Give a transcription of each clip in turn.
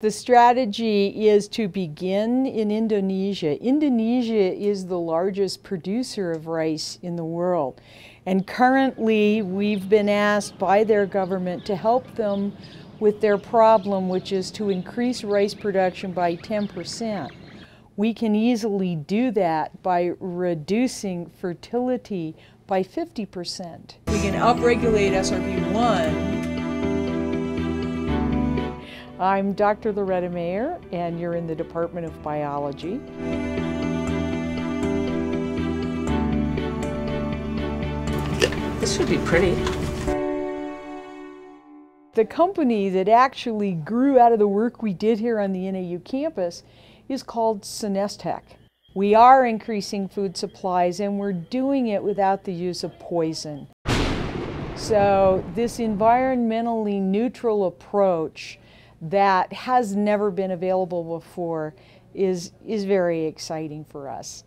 The strategy is to begin in Indonesia. Indonesia is the largest producer of rice in the world. And currently, we've been asked by their government to help them with their problem, which is to increase rice production by 10%. We can easily do that by reducing fertility by 50%. We can upregulate SRB1 I'm Dr. Loretta Mayer, and you're in the Department of Biology. This should be pretty. The company that actually grew out of the work we did here on the NAU campus is called SenesTech. We are increasing food supplies and we're doing it without the use of poison. So this environmentally neutral approach that has never been available before is, is very exciting for us.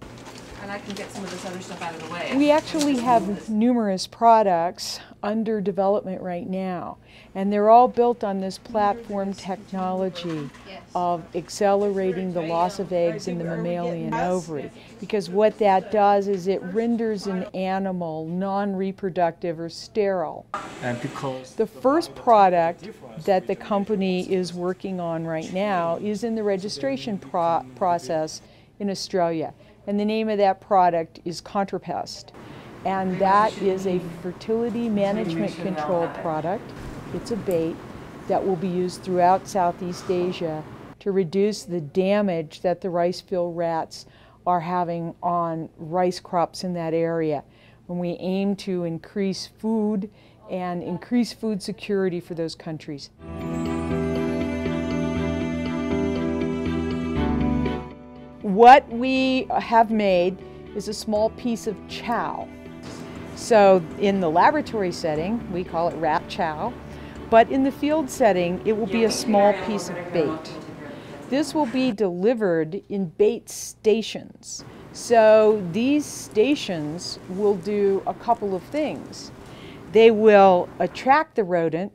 And I can get some of this other stuff out of the way. We actually have numerous products under development right now, and they're all built on this platform technology of accelerating the loss of eggs in the mammalian ovary. Because what that does is it renders an animal non-reproductive or sterile. And because The first product that the company is working on right now is in the registration pro process in Australia. And the name of that product is Contrapest. And that is a fertility management control product. It's a bait that will be used throughout Southeast Asia to reduce the damage that the rice field rats are having on rice crops in that area. When we aim to increase food and increase food security for those countries. What we have made is a small piece of chow. So in the laboratory setting, we call it rat chow, but in the field setting, it will be a small piece of bait. This will be delivered in bait stations. So these stations will do a couple of things. They will attract the rodent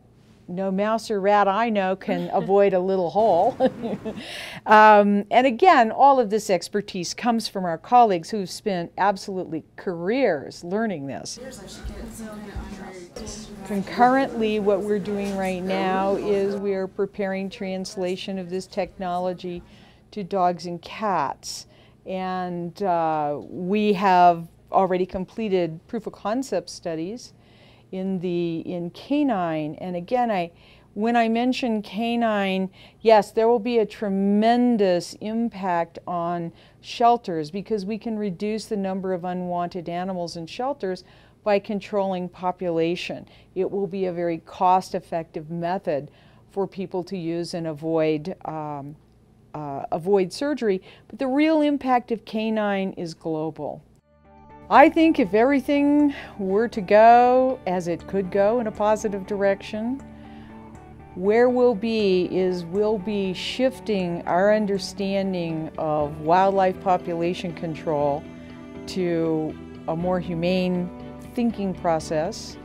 no mouse or rat I know can avoid a little hole. um, and again, all of this expertise comes from our colleagues who've spent absolutely careers learning this. Concurrently, what we're doing right now is we are preparing translation of this technology to dogs and cats. And uh, we have already completed proof of concept studies in the in canine. And again I when I mention canine yes there will be a tremendous impact on shelters because we can reduce the number of unwanted animals in shelters by controlling population. It will be a very cost effective method for people to use and avoid um, uh, avoid surgery. But the real impact of canine is global I think if everything were to go as it could go in a positive direction, where we'll be is we'll be shifting our understanding of wildlife population control to a more humane thinking process